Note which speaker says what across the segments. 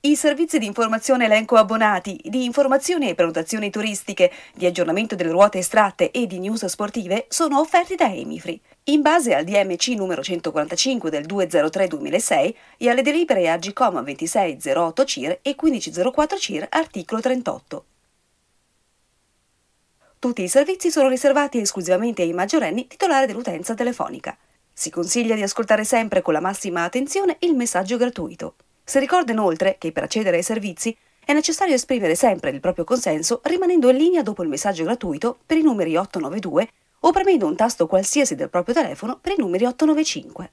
Speaker 1: I servizi di informazione elenco abbonati, di informazioni e prenotazioni turistiche, di aggiornamento delle ruote estratte e di news sportive sono offerti da Emifree. In base al DMC numero 145 del 203-2006 e alle delibere AGCOM 2608 CIR e 1504 CIR articolo 38. Tutti i servizi sono riservati esclusivamente ai maggiorenni titolari dell'utenza telefonica. Si consiglia di ascoltare sempre con la massima attenzione il messaggio gratuito. Si ricorda inoltre che per accedere ai servizi è necessario esprimere sempre il proprio consenso rimanendo in linea dopo il messaggio gratuito per i numeri 892 o premendo un tasto qualsiasi del proprio telefono per i numeri 895.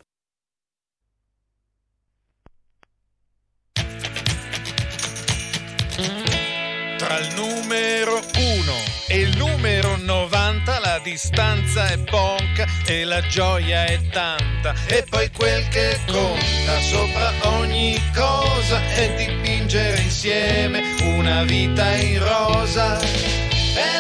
Speaker 2: Tra il numero 1 e il numero 90 la distanza è poca e la gioia è tanta. E poi quel che conta sopra ogni cosa è dipingere insieme una vita in rosa. È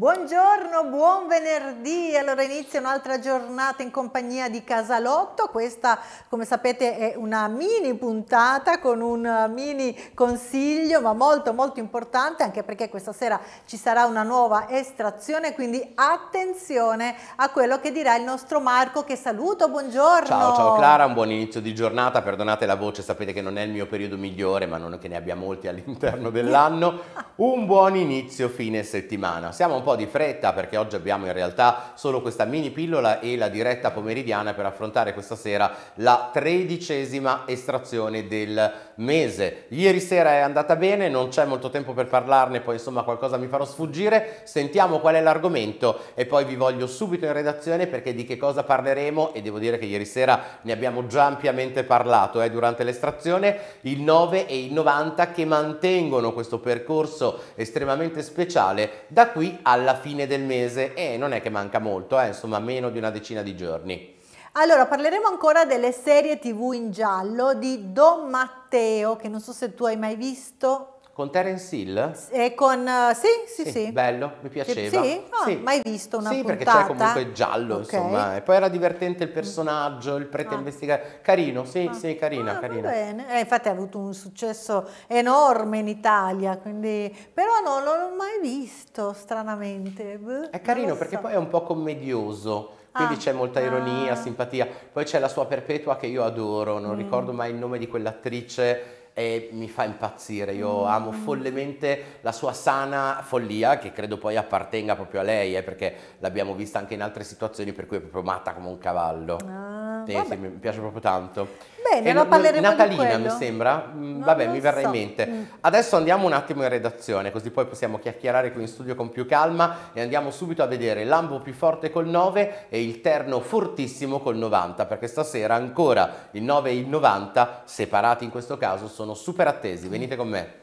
Speaker 3: Buongiorno, buon venerdì. Allora inizia un'altra giornata in compagnia di Casalotto. Questa, come sapete, è una mini puntata con un mini consiglio, ma molto molto importante, anche perché questa sera ci sarà una nuova estrazione, quindi attenzione a quello che dirà il nostro Marco, che saluto, buongiorno.
Speaker 4: Ciao, ciao Clara, un buon inizio di giornata, perdonate la voce, sapete che non è il mio periodo migliore, ma non è che ne abbia molti all'interno dell'anno. Un buon inizio fine settimana. Siamo un po' di fretta perché oggi abbiamo in realtà solo questa mini pillola e la diretta pomeridiana per affrontare questa sera la tredicesima estrazione del mese. Ieri sera è andata bene, non c'è molto tempo per parlarne, poi insomma qualcosa mi farò sfuggire. Sentiamo qual è l'argomento e poi vi voglio subito in redazione perché di che cosa parleremo e devo dire che ieri sera ne abbiamo già ampiamente parlato eh, durante l'estrazione, il 9 e il 90 che mantengono questo percorso estremamente speciale da qui alla fine del mese e non è che manca molto, eh, insomma meno di una decina di giorni.
Speaker 3: Allora, parleremo ancora delle serie tv in giallo di Don Matteo, che non so se tu hai mai visto.
Speaker 4: Con Terence Hill?
Speaker 3: E con... uh, sì, sì, sì, sì.
Speaker 4: Bello, mi piaceva.
Speaker 3: Sì? Ah,
Speaker 4: sì.
Speaker 3: mai visto una
Speaker 4: sì,
Speaker 3: puntata?
Speaker 4: perché c'è comunque giallo,
Speaker 3: Ok.
Speaker 4: insomma. E poi era divertente il personaggio, il prete
Speaker 3: Ah.
Speaker 4: investigatore. Carino, sì,
Speaker 3: Ah.
Speaker 4: sì, carina,
Speaker 3: Ah, va
Speaker 4: carina.
Speaker 3: bene. Eh, infatti ha avuto un successo enorme in Italia, quindi... però non l'ho mai visto, stranamente.
Speaker 4: È carino
Speaker 3: lo
Speaker 4: perché
Speaker 3: so.
Speaker 4: poi è un po' commedioso, quindi
Speaker 3: Ah.
Speaker 4: c'è molta ironia,
Speaker 3: Ah.
Speaker 4: simpatia. Poi c'è la sua perpetua che io adoro, non
Speaker 3: Mm.
Speaker 4: ricordo mai il nome di quell'attrice e mi fa impazzire. Io
Speaker 3: Mm.
Speaker 4: amo follemente la sua sana follia, che credo poi appartenga proprio a lei, eh, perché l'abbiamo vista anche in altre situazioni per cui è proprio matta come un cavallo.
Speaker 3: Ah,
Speaker 4: Sì,
Speaker 3: vabbè.
Speaker 4: sì, mi piace proprio tanto.
Speaker 3: Bene,
Speaker 4: no-
Speaker 3: parleremo
Speaker 4: Natalina mi sembra? Mm,
Speaker 3: Non
Speaker 4: vabbè, mi verrà
Speaker 3: so.
Speaker 4: in mente.
Speaker 3: Mm.
Speaker 4: Adesso andiamo un attimo in redazione, così poi possiamo chiacchierare qui in studio con più calma e andiamo subito a vedere l'ambo più forte col 9 e il terno fortissimo col 90, perché stasera ancora il 9 e il 90, separati in questo caso, sono super attesi. Venite con me.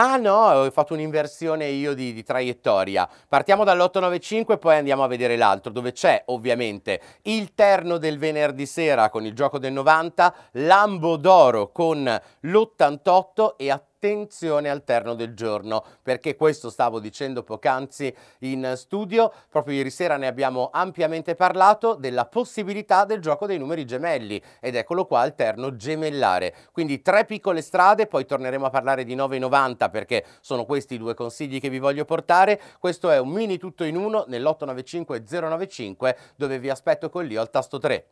Speaker 4: Ah no, ho fatto un'inversione io di, di traiettoria. Partiamo dall'895 e poi andiamo a vedere l'altro, dove c'è ovviamente il terno del venerdì sera con il gioco del 90, l'ambo d'oro con l'88 e attenzione al terno del giorno, perché questo stavo dicendo poc'anzi in studio, proprio ieri sera ne abbiamo ampiamente parlato della possibilità del gioco dei numeri gemelli ed eccolo qua il terno gemellare. Quindi tre piccole strade, poi torneremo a parlare di 9,90 perché sono questi i due consigli che vi voglio portare. Questo è un mini tutto in uno nell'895 095 dove vi aspetto con l'io al tasto 3.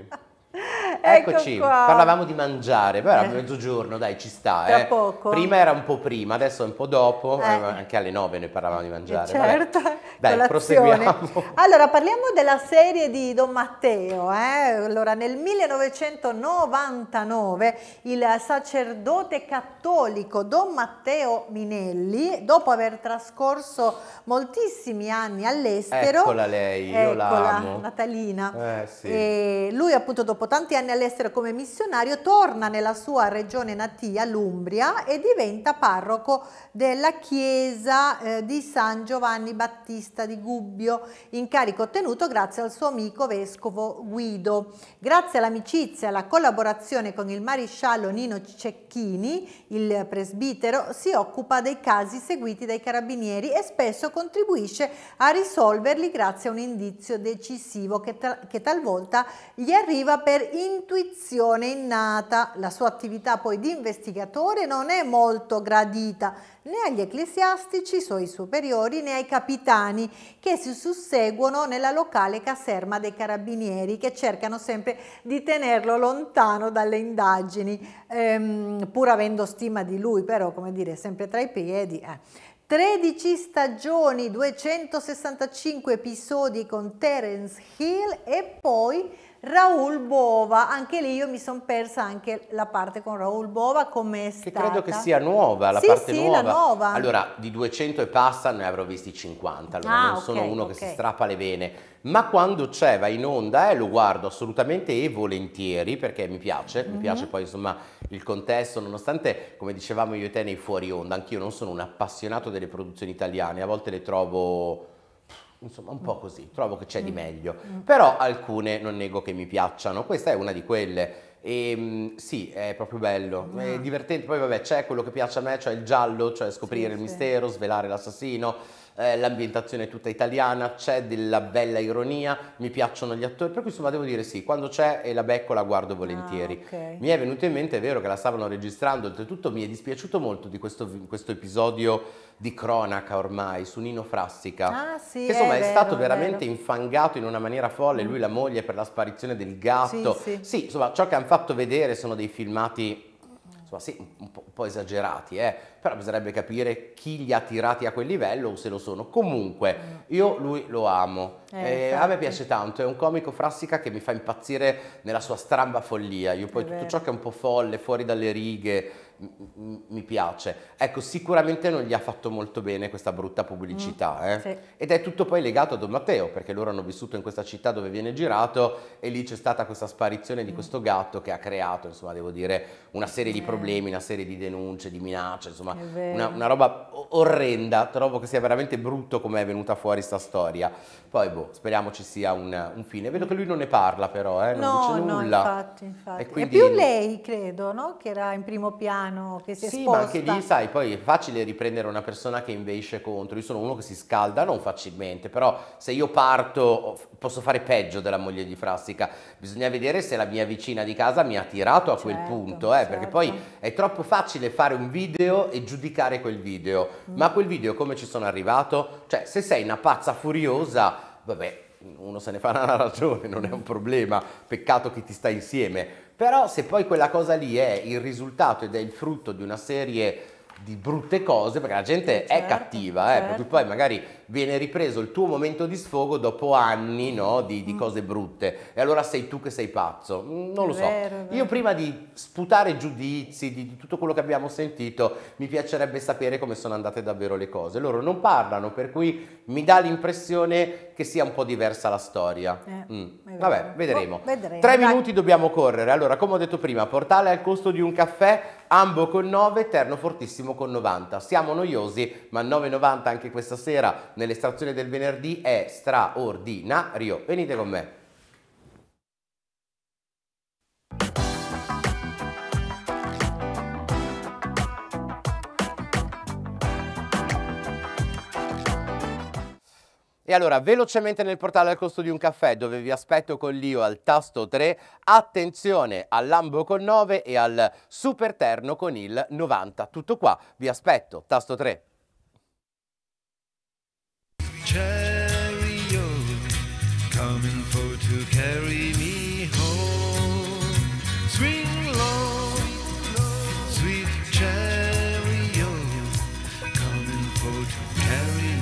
Speaker 5: name.
Speaker 4: Eccoci,
Speaker 3: qua.
Speaker 4: parlavamo di mangiare, però era
Speaker 3: Eh.
Speaker 4: mezzogiorno, dai, ci sta.
Speaker 3: Tra
Speaker 4: eh.
Speaker 3: poco.
Speaker 4: Prima era un po' prima, adesso è un po' dopo,
Speaker 3: Eh.
Speaker 4: eh, anche alle 9 noi parlavamo di
Speaker 3: Eh,
Speaker 4: mangiare. Vabbè.
Speaker 3: Certo,
Speaker 4: Dai,
Speaker 3: colazione.
Speaker 4: proseguiamo.
Speaker 3: Allora, parliamo della serie di Don Matteo. eh. Allora, nel 1999 il sacerdote cattolico Don Matteo Minelli, dopo aver trascorso moltissimi anni all'estero,
Speaker 4: Eccola lei, io la
Speaker 3: eccola,
Speaker 4: amo.
Speaker 3: Natalina,
Speaker 4: Eh, sì.
Speaker 3: e lui appunto dopo tanti anni all'estero come missionario torna nella sua regione natia, l'Umbria, e diventa parroco della chiesa eh, di San Giovanni Battista di Gubbio, incarico ottenuto grazie al suo amico vescovo Guido. Grazie all'amicizia e alla collaborazione con il maresciallo Nino Cecchini, il presbitero si occupa dei casi seguiti dai carabinieri e spesso contribuisce a risolverli grazie a un indizio decisivo che, che talvolta gli arriva per intuizione innata. La sua attività poi di investigatore non è molto gradita né agli ecclesiastici, suoi superiori, né ai capitani che si susseguono nella locale caserma dei carabinieri che cercano sempre di tenerlo lontano dalle indagini, ehm, pur avendo stima di lui, però come dire, sempre tra i piedi. eh. 13 stagioni, 265 episodi con Terence Hill e poi Raul Bova, anche lì io mi sono persa anche la parte con Raul Bova come è
Speaker 4: Che
Speaker 3: stata.
Speaker 4: credo che sia nuova, la
Speaker 3: Sì,
Speaker 4: parte
Speaker 3: sì,
Speaker 4: nuova.
Speaker 3: la nuova.
Speaker 4: Allora, di 200 e passa ne avrò visti 50, allora
Speaker 3: Ah,
Speaker 4: non sono
Speaker 3: ok,
Speaker 4: uno
Speaker 3: ok.
Speaker 4: che si strappa le vene. Ma quando c'è, va in onda, eh, lo guardo assolutamente e volentieri perché mi piace, mi
Speaker 3: Mhm.
Speaker 4: piace poi insomma il contesto, nonostante, come dicevamo io e te nei fuori onda, anch'io non sono un appassionato delle produzioni italiane, a volte le trovo... Insomma, un po' così, trovo che c'è di meglio. Però alcune non nego che mi piacciono, questa è una di quelle. E mm, sì, è proprio bello, è
Speaker 3: Ah.
Speaker 4: divertente. Poi vabbè, c'è quello che piace a me, cioè il giallo, cioè scoprire
Speaker 3: Sì,
Speaker 4: il
Speaker 3: sì.
Speaker 4: mistero, svelare l'assassino. Eh, l'ambientazione è tutta italiana, c'è della bella ironia, mi piacciono gli attori, per cui insomma devo dire sì, quando c'è e la becco la guardo volentieri.
Speaker 3: Ah, ok.
Speaker 4: Mi è venuto in mente, è vero che la stavano registrando, oltretutto mi è dispiaciuto molto di questo, questo episodio di cronaca ormai su Nino Frassica.
Speaker 3: Ah, sì,
Speaker 4: che insomma
Speaker 3: è
Speaker 4: è,
Speaker 3: vero,
Speaker 4: stato
Speaker 3: è
Speaker 4: veramente
Speaker 3: vero.
Speaker 4: infangato in una maniera folle, lui e la moglie per la sparizione del gatto.
Speaker 3: Sì, sì.
Speaker 4: insomma, ciò che hanno fatto vedere sono dei filmati insomma, sì, un po', un po' esagerati, eh, però bisognerebbe capire chi li ha tirati a quel livello o se lo sono. Comunque, io lui lo amo,
Speaker 3: Eh,
Speaker 4: Eh, a me piace tanto, è un comico frassica che mi fa impazzire nella sua stramba follia. Io poi
Speaker 3: È
Speaker 4: tutto
Speaker 3: vero.
Speaker 4: ciò che è un po' folle, fuori dalle righe, mi piace. Ecco, sicuramente non gli ha fatto molto bene questa brutta pubblicità, eh.
Speaker 3: sì.
Speaker 4: Ed è tutto poi legato a Don Matteo, perché loro hanno vissuto in questa città dove viene girato e lì c'è stata questa sparizione di questo gatto che ha creato, insomma, devo dire, una serie di
Speaker 3: Eh.
Speaker 4: problemi, una serie di denunce, di minacce, insomma,
Speaker 3: Vero.
Speaker 4: una, una roba orrenda. Trovo che sia veramente brutto come è venuta fuori sta storia. Poi, boh, speriamo ci sia un, un fine. Vedo che lui non ne parla però, eh, non
Speaker 3: no,
Speaker 4: dice
Speaker 3: no,
Speaker 4: nulla.
Speaker 3: infatti, infatti.
Speaker 4: E quindi-
Speaker 3: È più lei, credo, no? Che era in primo piano, che si è
Speaker 4: Sì,
Speaker 3: esposta.
Speaker 4: ma anche lì, sai, poi è facile riprendere una persona che invece contro. Io sono uno che si scalda non facilmente, però se io parto posso fare peggio della moglie di Frassica. Bisogna vedere se la mia vicina di casa mi ha tirato a quel
Speaker 3: Certo,
Speaker 4: punto, eh, perché
Speaker 3: certo.
Speaker 4: poi è troppo facile fare un video e giudicare quel video.
Speaker 3: Mm.
Speaker 4: Ma quel video come ci sono arrivato? Cioè, se sei una pazza furiosa, vabbè, uno se ne fa una ragione, non è un problema, peccato chi ti sta insieme. Però se poi quella cosa lì è il risultato ed è il frutto di una serie di brutte cose, perché la gente è
Speaker 3: Certo,
Speaker 4: cattiva, eh,
Speaker 3: certo.
Speaker 4: per cui poi magari viene ripreso il tuo momento di sfogo dopo anni no, di, di cose brutte e allora sei tu che sei pazzo. Mm, Non lo so.
Speaker 3: vero, vero.
Speaker 4: Io prima di sputare giudizi di, di tutto quello che abbiamo sentito, mi piacerebbe sapere come sono andate davvero le cose. Loro non parlano, per cui mi dà l'impressione che sia un po' diversa la storia.
Speaker 3: Eh,
Speaker 4: Mm. Vabbè, vedremo.
Speaker 3: Boh, vedremo,
Speaker 4: Tre
Speaker 3: dai.
Speaker 4: minuti dobbiamo correre. Allora, come ho detto prima, portale al costo di un caffè, Ambo con 9, Terno Fortissimo con 90. Siamo noiosi, ma 9,90 anche questa sera nell'estrazione del venerdì è straordinario. Venite con me. E allora, velocemente nel portale al costo di un caffè, dove vi aspetto con l'io al tasto 3, attenzione all'Ambo con 9 e al Super Terno con il 90. Tutto qua, vi aspetto, tasto 3.
Speaker 2: chariot coming for to carry me home.
Speaker 3: Swing low, sweet chariot coming for to carry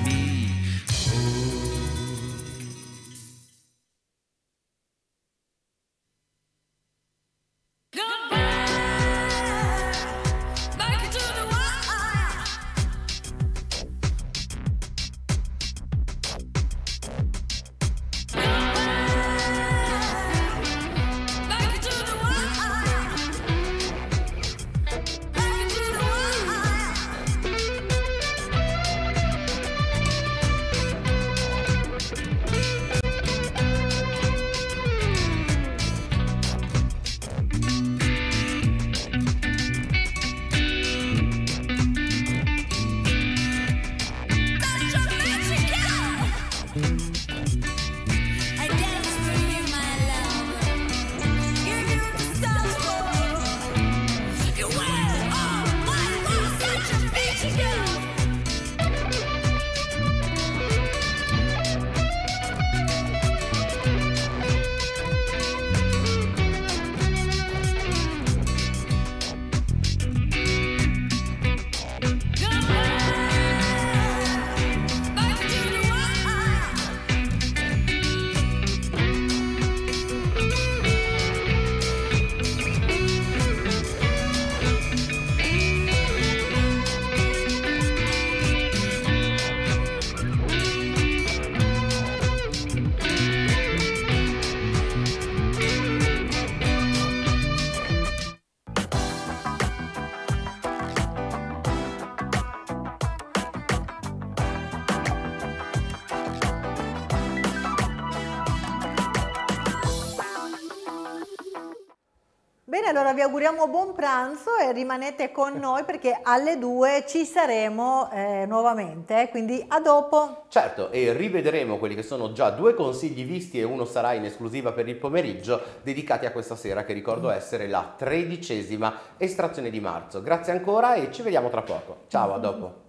Speaker 3: allora vi auguriamo buon pranzo e rimanete con noi perché alle due ci saremo eh, nuovamente, quindi a dopo.
Speaker 4: Certo, e rivedremo quelli che sono già due consigli visti e uno sarà in esclusiva per il pomeriggio dedicati a questa sera che ricordo essere la tredicesima estrazione di marzo. Grazie ancora e ci vediamo tra poco. Ciao, a dopo.